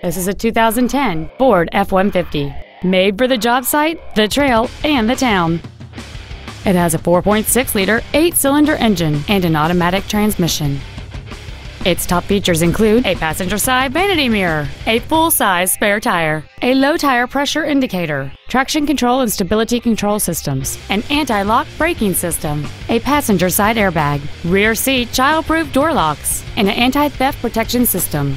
This is a 2010 Ford F-150, made for the job site, the trail, and the town. It has a 4.6-liter, eight-cylinder engine and an automatic transmission. Its top features include a passenger side vanity mirror, a full-size spare tire, a low tire pressure indicator, traction control and stability control systems, an anti-lock braking system, a passenger side airbag, rear seat child-proof door locks, and an anti-theft protection system.